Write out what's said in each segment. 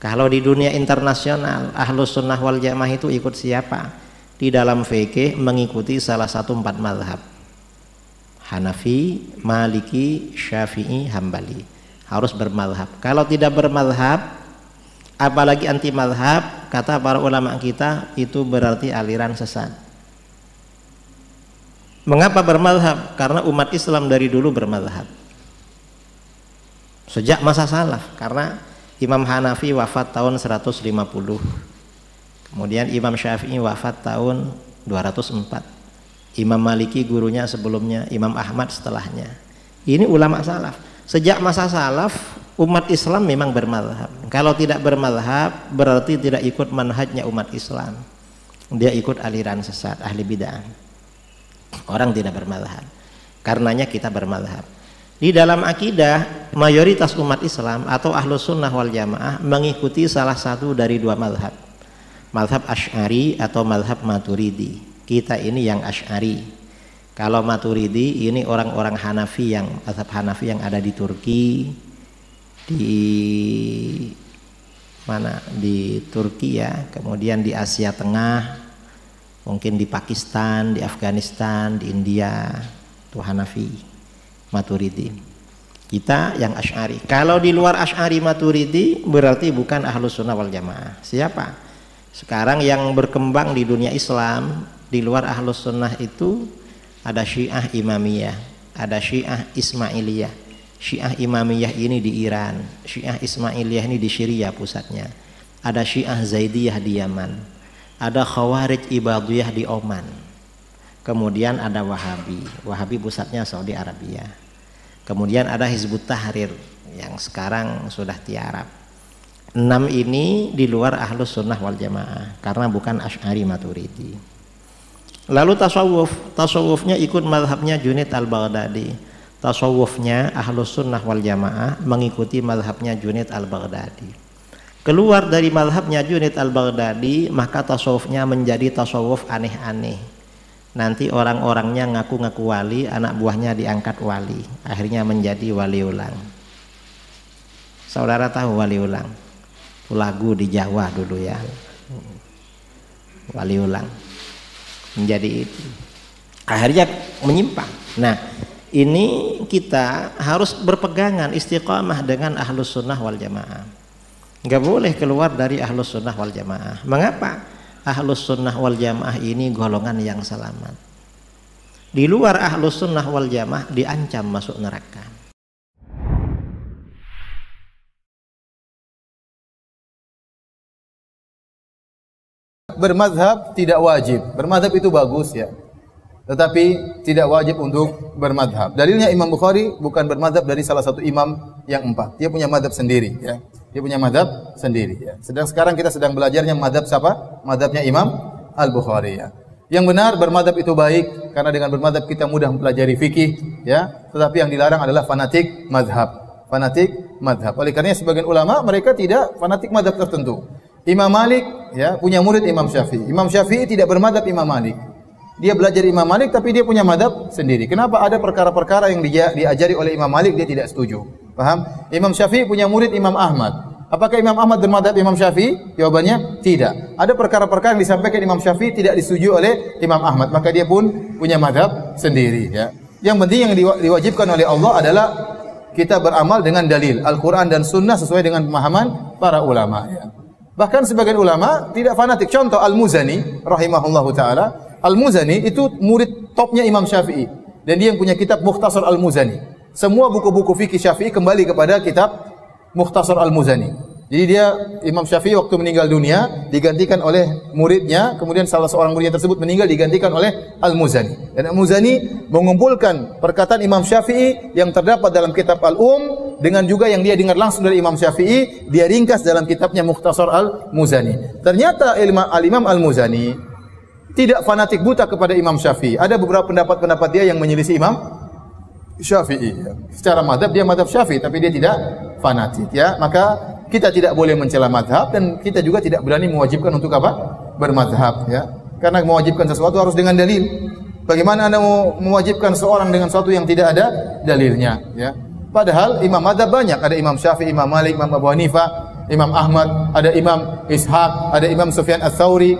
Kalau di dunia internasional, ahlus sunnah wal jamaah itu ikut siapa? Di dalam fikih mengikuti salah satu empat madhab. Hanafi, Maliki, Syafi'i, Hambali. Harus bermadhab. Kalau tidak bermadhab, apalagi anti madhab, kata para ulama kita, itu berarti aliran sesat. Mengapa bermadhab? Karena umat Islam dari dulu bermadhab. Sejak masa salaf. Karena Imam Hanafi wafat tahun 150. Kemudian Imam Syafi'i wafat tahun 204. Imam Maliki gurunya sebelumnya, Imam Ahmad setelahnya. Ini ulama salaf. Sejak masa salaf umat Islam memang bermadhab. Kalau tidak bermadhab berarti tidak ikut manhajnya umat Islam. Dia ikut aliran sesat, ahli bid'ah. Orang tidak bermadhab. Karenanya kita bermadhab. Di dalam akidah mayoritas umat Islam atau ahlus sunnah wal jamaah mengikuti salah satu dari dua madhab. Madhab Ash'ari atau madhab Maturidi. Kita ini yang Ash'ari. Kalau Maturidi ini orang-orang Hanafi yang mazhab Hanafi yang ada di Turki di mana? Di Turki ya. Kemudian di Asia Tengah mungkin di Pakistan di Afghanistan di India itu Hanafi Maturidi. Kita yang Ash'ari. Kalau di luar Ash'ari Maturidi berarti bukan Ahlus Sunnah wal Jamaah. Siapa? Sekarang yang berkembang di dunia Islam di luar ahlus sunnah itu ada syiah imamiyah ada syiah ismailiyah. Syiah imamiyah ini di Iran syiah ismailiyah ini di Syria pusatnya. Ada syiah zaidiyah di Yaman ada khawarij ibadiyah di Oman kemudian ada wahabi wahabi pusatnya Saudi Arabia kemudian ada hizbut tahrir yang sekarang sudah tiarap enam ini di luar ahlus sunnah wal jamaah karena bukan ash'ari maturidi Lalu tasawuf, tasawufnya ikut madhabnya Junid al-Baghdadi. Tasawufnya ahlus sunnah wal jamaah mengikuti madhabnya Junid al-Baghdadi. Keluar dari madhabnya Junid al-Baghdadi, maka tasawufnya menjadi tasawuf aneh-aneh. Nanti orang-orangnya ngaku-ngaku wali, anak buahnya diangkat wali. Akhirnya menjadi wali ulang. Saudara tahu wali ulang? Lagu di Jawa dulu ya. Wali ulang menjadi itu akhirnya menyimpang nah ini kita harus berpegangan istiqamah dengan ahlus sunnah wal jamaah nggak boleh keluar dari ahlus sunnah wal jamaah mengapa ahlus sunnah wal jamaah ini golongan yang selamat di luar ahlus sunnah wal jamaah diancam masuk neraka bermadhab tidak wajib. Bermadhab itu bagus ya. Tetapi tidak wajib untuk bermadhab. Dalilnya Imam Bukhari bukan bermadhab dari salah satu imam yang empat. Dia punya madhab sendiri ya. Dia punya madhab sendiri ya. Sedang sekarang kita sedang belajarnya madhab siapa? Madhabnya Imam Al-Bukhari ya. Yang benar bermadhab itu baik karena dengan bermadhab kita mudah mempelajari fikih ya. Tetapi yang dilarang adalah fanatik madhab. Fanatik madhab. Oleh karena sebagian ulama mereka tidak fanatik madhab tertentu. Imam Malik ya punya murid Imam Syafi'i. Imam Syafi'i tidak bermadhab Imam Malik. Dia belajar Imam Malik tapi dia punya madhab sendiri. Kenapa ada perkara-perkara yang dia diajari oleh Imam Malik dia tidak setuju? Paham? Imam Syafi'i punya murid Imam Ahmad. Apakah Imam Ahmad bermadhab Imam Syafi'i? Jawabannya tidak. Ada perkara-perkara yang disampaikan Imam Syafi'i tidak disetujui oleh Imam Ahmad, maka dia pun punya madhab sendiri. Ya. Yang penting yang diwajibkan oleh Allah adalah kita beramal dengan dalil Al-Quran dan Sunnah sesuai dengan pemahaman para ulama. Ya. Bahkan sebagian ulama tidak fanatik. Contoh Al-Muzani rahimahullahu taala, Al-Muzani itu murid topnya Imam Syafi'i dan dia yang punya kitab Mukhtasar Al-Muzani. Semua buku-buku fikih Syafi'i kembali kepada kitab Mukhtasar Al-Muzani. Jadi dia Imam Syafi'i waktu meninggal dunia digantikan oleh muridnya, kemudian salah seorang muridnya tersebut meninggal digantikan oleh Al-Muzani. Dan Al-Muzani mengumpulkan perkataan Imam Syafi'i yang terdapat dalam kitab Al-Um dengan juga yang dia dengar langsung dari Imam Syafi'i, dia ringkas dalam kitabnya Mukhtasar Al-Muzani. Ternyata Al-Imam Al-Muzani tidak fanatik buta kepada Imam Syafi'i. Ada beberapa pendapat-pendapat dia yang menyelisih Imam Syafi'i. Secara madhab dia madhab Syafi'i, tapi dia tidak fanatik. Ya, maka kita tidak boleh mencela madhab dan kita juga tidak berani mewajibkan untuk apa? Bermadhab ya. Karena mewajibkan sesuatu harus dengan dalil. Bagaimana Anda mau mewajibkan seorang dengan sesuatu yang tidak ada dalilnya ya. Padahal imam madhab banyak, ada Imam Syafi'i, Imam Malik, Imam Abu Hanifah, Imam Ahmad, ada Imam Ishaq, ada Imam Sufyan Ats-Tsauri,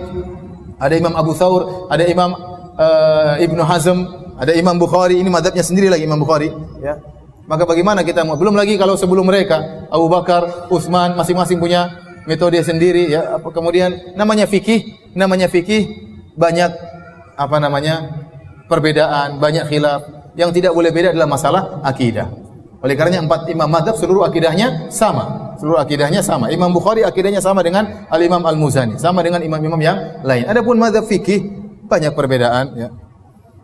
ada Imam Abu Thawr, ada Imam uh, Ibnu Hazm, ada Imam Bukhari. Ini madhabnya sendiri lagi Imam Bukhari. Ya. Maka bagaimana kita mau? Belum lagi kalau sebelum mereka Abu Bakar, Utsman masing-masing punya metode sendiri ya. Apa kemudian namanya fikih, namanya fikih banyak apa namanya? perbedaan, banyak khilaf. Yang tidak boleh beda adalah masalah akidah. Oleh karenanya empat imam madhab seluruh akidahnya sama. Seluruh akidahnya sama. Imam Bukhari akidahnya sama dengan Al-Imam Al-Muzani. Sama dengan imam-imam yang lain. Adapun madhab fikih banyak perbedaan ya.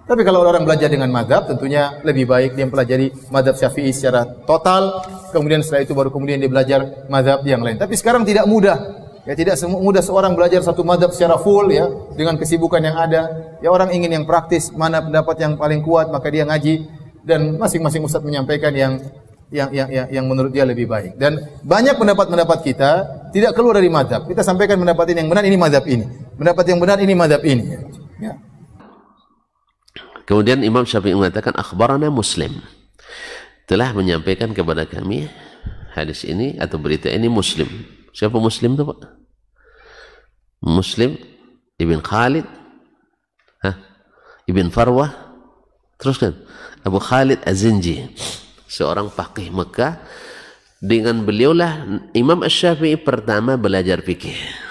Tapi kalau orang belajar dengan madhab, tentunya lebih baik dia mempelajari madhab syafi'i secara total, kemudian setelah itu baru kemudian dia belajar madhab yang lain. Tapi sekarang tidak mudah. Ya tidak mudah seorang belajar satu madhab secara full ya dengan kesibukan yang ada. Ya orang ingin yang praktis, mana pendapat yang paling kuat maka dia ngaji dan masing-masing ustaz menyampaikan yang yang, yang yang yang menurut dia lebih baik. Dan banyak pendapat-pendapat kita tidak keluar dari madhab. Kita sampaikan pendapat ini yang benar ini madhab ini. Pendapat yang benar ini madhab ini. Ya. Kemudian Imam Syafi'i mengatakan akhbarana Muslim telah menyampaikan kepada kami hadis ini atau berita ini Muslim. Siapa Muslim itu Pak? Muslim Ibn Khalid Hah? Ibn Farwah teruskan Abu Khalid Az-Zinji seorang faqih Mekah dengan beliaulah Imam Ash-Syafi'i pertama belajar fikih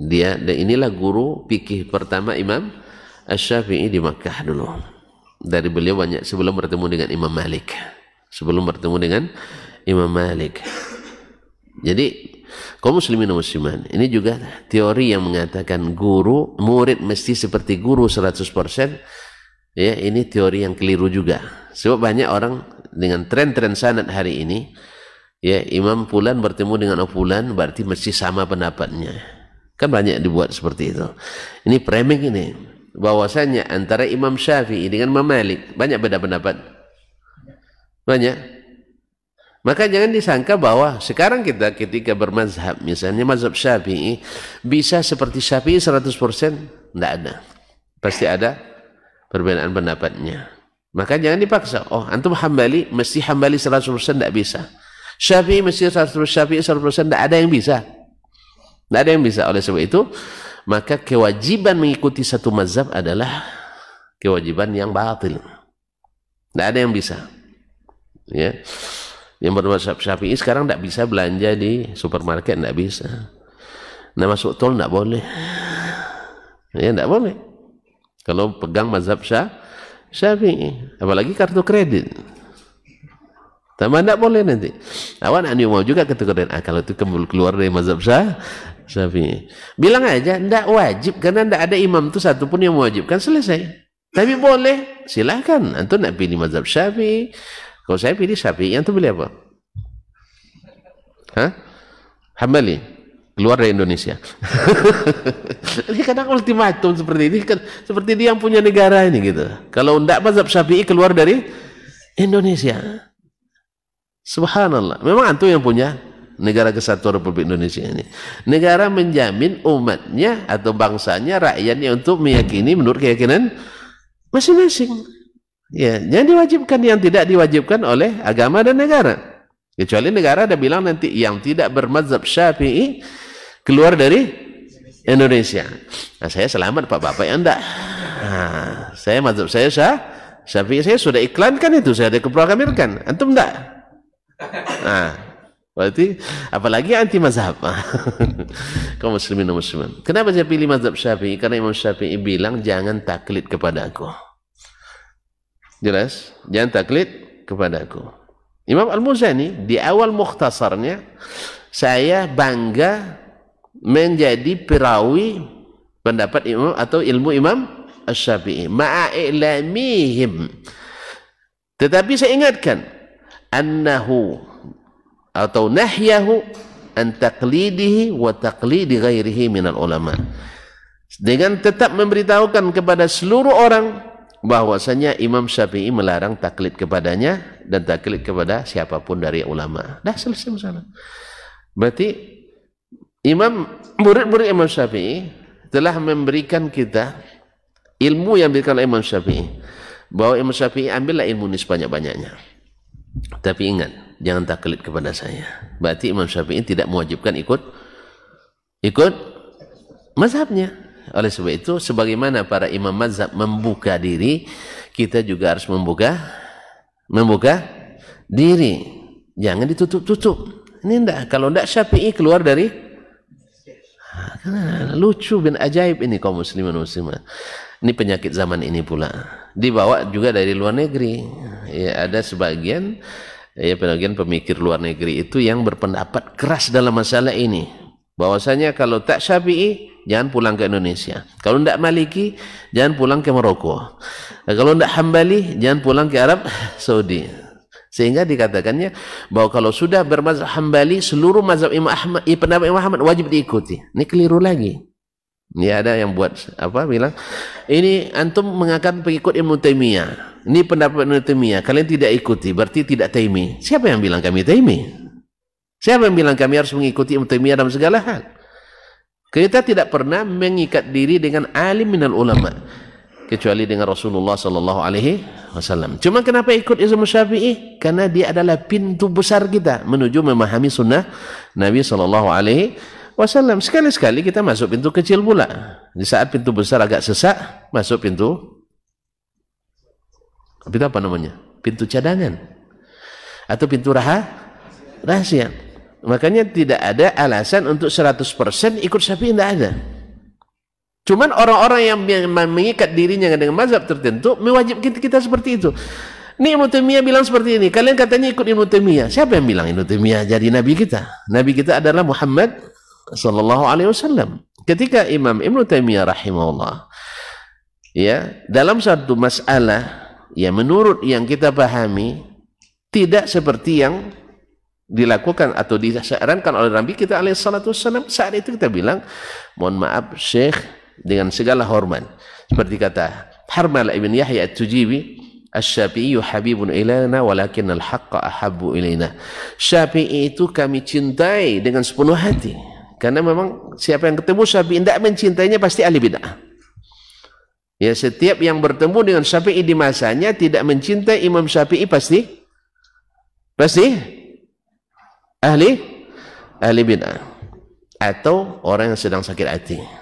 dia dan inilah guru fikih pertama Imam Asy-Syafi'i di Makkah dulu. Dari beliau banyak sebelum bertemu dengan Imam Malik. Sebelum bertemu dengan Imam Malik. Jadi kaum muslimin musliman, ini juga teori yang mengatakan guru, murid mesti seperti guru 100%. Ya, ini teori yang keliru juga. Sebab banyak orang dengan tren-tren sanad hari ini, ya Imam Fulan bertemu dengan Fulan berarti mesti sama pendapatnya. Kan banyak dibuat seperti itu. Ini framing ini bahwasanya antara Imam Syafi'i dengan Imam Malik banyak beda pendapat. Banyak. Maka jangan disangka bahwa sekarang kita ketika bermazhab, misalnya mazhab Syafi'i, bisa seperti Syafi'i 100%? Tidak ada. Pasti ada perbedaan pendapatnya. Maka jangan dipaksa. Oh, antum hambali, mesti hambali 100% tidak bisa. Syafi'i mesti 100% Syafi'i 100% tidak ada yang bisa. Tidak ada yang bisa. Oleh sebab itu, maka kewajiban mengikuti satu mazhab adalah kewajiban yang batil. Tidak ada yang bisa. Ya. Yang bermazhab Syafi'i sekarang tidak bisa belanja di supermarket, tidak bisa. Nah masuk tol tidak boleh. Ya tidak boleh. Kalau pegang mazhab Syafi'i, apalagi kartu kredit. Tambah tidak boleh nanti. Awak nak mau juga kartu kredit. Ah, kalau itu keluar dari mazhab Syafi'i, Syafi'i. Bilang aja, tidak wajib karena tidak ada imam itu satu pun yang mewajibkan selesai. Tapi boleh, silakan. Antum nak pilih mazhab Syafi'i. Kalau saya pilih Syafi'i, antum pilih apa? Hah? Hambali keluar dari Indonesia. ini kadang ultimatum seperti ini kan seperti dia yang punya negara ini gitu. Kalau tidak mazhab Syafi'i keluar dari Indonesia. Subhanallah. Memang antum yang punya negara kesatuan Republik Indonesia ini. Negara menjamin umatnya atau bangsanya, rakyatnya untuk meyakini menurut keyakinan masing-masing. Ya, yang diwajibkan yang tidak diwajibkan oleh agama dan negara. Kecuali negara ada bilang nanti yang tidak bermazhab Syafi'i keluar dari Indonesia. Nah, saya selamat Pak Bapak yang enggak. Nah, saya mazhab saya sah, Syafi'i saya sudah iklankan itu, saya ada keprogramirkan. Antum enggak? Nah, Berarti apalagi anti mazhab. Kaum muslimin dan muslimat. Kenapa saya pilih mazhab Syafi'i? Karena Imam Syafi'i bilang jangan taklid kepada aku. Jelas? Jangan taklid kepada aku. Imam Al-Muzani di awal mukhtasarnya saya bangga menjadi perawi pendapat imam atau ilmu Imam Asy-Syafi'i ma'ilamihim. Tetapi saya ingatkan annahu atau nahyahu an taqlidihi wa taqlidi ghairihi minal ulama dengan tetap memberitahukan kepada seluruh orang bahwasanya Imam Syafi'i melarang taklid kepadanya dan taklid kepada siapa pun dari ulama. Dah selesai masalah. Berarti Imam murid-murid Imam Syafi'i telah memberikan kita ilmu yang diberikan oleh Imam Syafi'i bahwa Imam Syafi'i ambillah ilmu ini sebanyak-banyaknya. Tapi ingat, jangan taklid kepada saya. Berarti Imam Syafi'i tidak mewajibkan ikut ikut mazhabnya. Oleh sebab itu, sebagaimana para imam mazhab membuka diri, kita juga harus membuka membuka diri. Jangan ditutup-tutup. Ini enggak. Kalau enggak Syafi'i keluar dari lucu bin ajaib ini kaum muslimin muslimah. Ini penyakit zaman ini pula. Dibawa juga dari luar negeri. Ya, ada sebagian ya sebagian pemikir luar negeri itu yang berpendapat keras dalam masalah ini. Bahwasanya kalau tak Syafi'i jangan pulang ke Indonesia. Kalau tidak Maliki jangan pulang ke Maroko. Kalau tidak Hambali jangan pulang ke Arab Saudi. Sehingga dikatakannya bahwa kalau sudah bermazhab Hambali seluruh mazhab Imam Ahmad, pendapat Imam Ahmad wajib diikuti. Ini keliru lagi. Ini ada yang buat apa bilang ini antum mengatakan pengikut Ibnu Taimiyah. Ini pendapat Ibnu Taimiyah. Kalian tidak ikuti berarti tidak Taimi. Siapa yang bilang kami Taimi? Siapa yang bilang kami harus mengikuti Ibnu Taimiyah dalam segala hal? Kita tidak pernah mengikat diri dengan alim minal ulama kecuali dengan Rasulullah sallallahu alaihi wasallam. Cuma kenapa ikut Imam Syafi'i? Karena dia adalah pintu besar kita menuju memahami sunnah Nabi sallallahu alaihi wasallam. Sekali-sekali kita masuk pintu kecil pula. Di saat pintu besar agak sesak, masuk pintu pintu apa namanya? Pintu cadangan. Atau pintu raha, rahasia. Makanya tidak ada alasan untuk 100% ikut Syafi'i tidak ada. Cuman orang-orang yang mengikat dirinya dengan mazhab tertentu mewajibkan kita seperti itu. Ini Ibnu bilang seperti ini. Kalian katanya ikut Ibnu. Siapa yang bilang Ibnu jadi nabi kita? Nabi kita adalah Muhammad sallallahu alaihi wasallam. Ketika Imam Ibnu Taimiyah rahimahullah ya, dalam satu masalah ya menurut yang kita pahami tidak seperti yang dilakukan atau disarankan oleh Nabi kita alaihi salatu saat itu kita bilang mohon maaf Syekh dengan segala hormat seperti kata Harmal ibn Yahya at-Tujibi Asy-Syafi'i habibun ilaina walakin al-haqqa ahabbu ilaina. Syafi'i itu kami cintai dengan sepenuh hati. Karena memang siapa yang ketemu Syafi'i tidak mencintainya pasti ahli bid'ah. Ya setiap yang bertemu dengan Syafi'i di masanya tidak mencintai Imam Syafi'i pasti pasti ahli ahli bid'ah atau orang yang sedang sakit hati.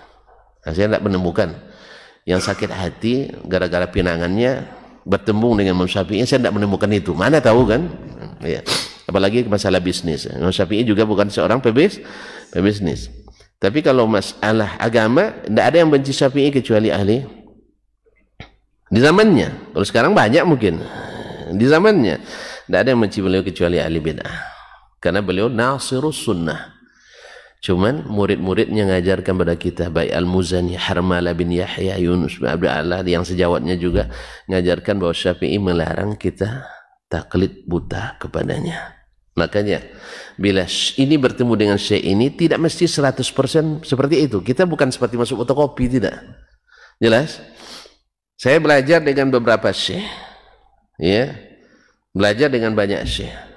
Nah, saya tidak menemukan yang sakit hati gara-gara pinangannya bertemu dengan Imam Syafi'i saya tidak menemukan itu. Mana tahu kan? Ya. Apalagi masalah bisnis. Imam Syafi'i juga bukan seorang pebis pebisnis. Tapi kalau masalah agama, tidak ada yang benci Syafi'i kecuali ahli di zamannya. Kalau sekarang banyak mungkin. Di zamannya tidak ada yang benci beliau kecuali ahli bid'ah. Karena beliau nasirus sunnah. Cuman murid-muridnya ngajarkan pada kita baik Al-Muzani, Harmala bin Yahya, Yunus bin Abdullah yang sejawatnya juga ngajarkan bahwa Syafi'i melarang kita taklid buta kepadanya. Makanya bila ini bertemu dengan syekh ini tidak mesti 100% seperti itu. Kita bukan seperti masuk fotokopi tidak. Jelas? Saya belajar dengan beberapa syekh. Ya. Belajar dengan banyak syekh.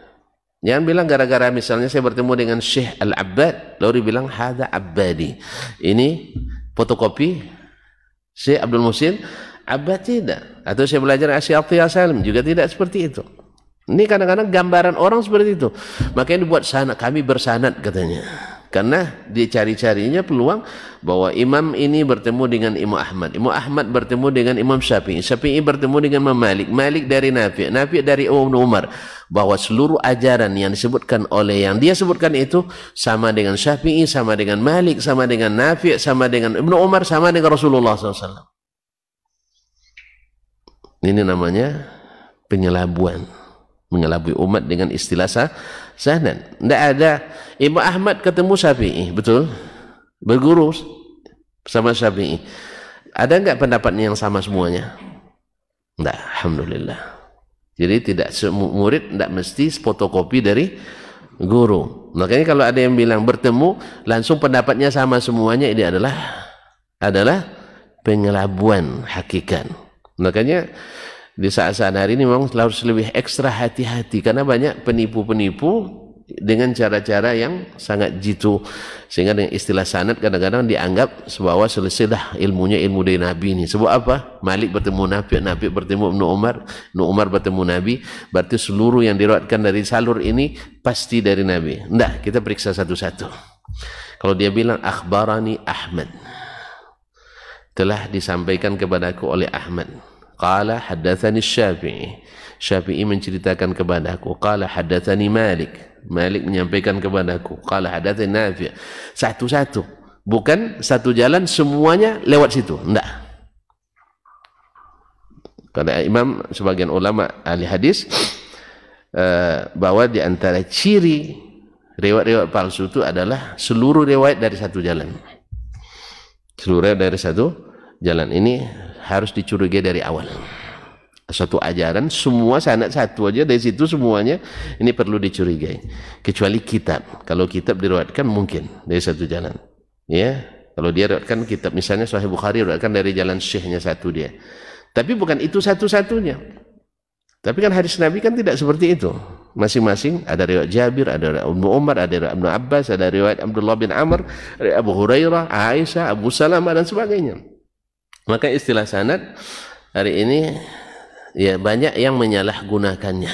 Jangan bilang gara-gara misalnya saya bertemu dengan Syekh Al-Abbad lalu bilang hada Abbadi. Ini fotokopi Syekh Abdul Musin Abbad tidak. Atau saya belajar Syekh Salim juga tidak seperti itu. Ini kadang-kadang gambaran orang seperti itu. Makanya dibuat sanad, kami bersanad katanya. Karena dicari-carinya peluang bahwa imam ini bertemu dengan Imam Ahmad. Imam Ahmad bertemu dengan Imam Syafi'i. Syafi'i bertemu dengan Imam Malik. Malik dari Nafi'. Nafi' dari Umar. Bahwa seluruh ajaran yang disebutkan oleh yang dia sebutkan itu sama dengan Syafi'i, sama dengan Malik, sama dengan Nafi', sama dengan Ibnu Umar, sama dengan Rasulullah SAW. Ini namanya penyelabuan mengelabui umat dengan istilah sah sanad. Tidak ada Imam Ahmad ketemu Syafi'i, betul? Berguru sama Syafi'i. Ada enggak pendapatnya yang sama semuanya? Tidak, Alhamdulillah. Jadi tidak murid tidak mesti fotokopi dari guru. Makanya kalau ada yang bilang bertemu langsung pendapatnya sama semuanya ini adalah adalah pengelabuan hakikat. Makanya di saat-saat hari ini memang harus lebih ekstra hati-hati karena banyak penipu-penipu dengan cara-cara yang sangat jitu. Sehingga dengan istilah sanad kadang-kadang dianggap bahwa selesailah ilmunya ilmu dari Nabi ini. Sebab apa? Malik bertemu Nabi Nabi bertemu Ibnu Umar Ibnu Umar bertemu Nabi. Berarti seluruh yang diriwayatkan dari salur ini pasti dari Nabi. Enggak kita periksa satu-satu. Kalau dia bilang akhbarani Ahmad. Telah disampaikan kepadaku oleh Ahmad qala haddatsani Syafi'i. Syafi'i menceritakan kepadaku qala haddatsani Malik. Malik menyampaikan kepadaku qala hadatsani Nafi' satu-satu. Bukan satu jalan semuanya lewat situ. Enggak. Kata Imam sebagian ulama ahli hadis uh, bahwa di antara ciri riwayat-riwayat palsu itu adalah seluruh riwayat dari satu jalan. Seluruh riwayat dari satu jalan. Ini harus dicurigai dari awal. Satu ajaran semua sanad satu aja dari situ semuanya ini perlu dicurigai. Kecuali kitab. Kalau kitab diriwayatkan mungkin dari satu jalan. Ya kalau dia riwayatkan kitab misalnya Sahih Bukhari riwayatkan dari jalan syekhnya satu dia. Tapi bukan itu satu-satunya. Tapi kan hadis Nabi kan tidak seperti itu. Masing-masing ada riwayat Jabir ada riwayat Ibnu Umar ada riwayat Ibnu Abbas ada riwayat Abdullah bin Amr Abu Hurairah Aisyah Abu Salamah dan sebagainya maka istilah sanad hari ini ya banyak yang menyalahgunakannya.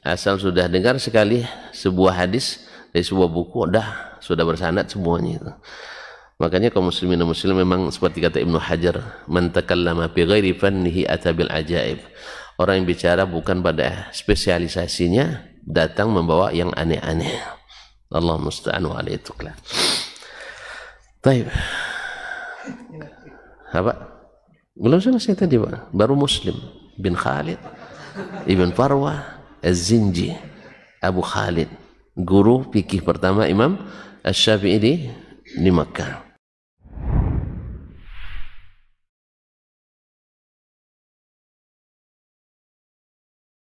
Asal sudah dengar sekali sebuah hadis dari sebuah buku dah sudah bersanad semuanya itu. Makanya kaum muslimin dan muslim memang seperti kata Ibnu Hajar man takallama fi ghairi fannihi atabil ajaib. Orang yang bicara bukan pada spesialisasinya datang membawa yang aneh-aneh. Allah musta'an wa alaihi Baik. Apa? Belum selesai tadi Pak. Baru Muslim bin Khalid Ibn Farwah Az-Zinji Abu Khalid guru fikih pertama Imam Asy-Syafi'i di, di Makkah.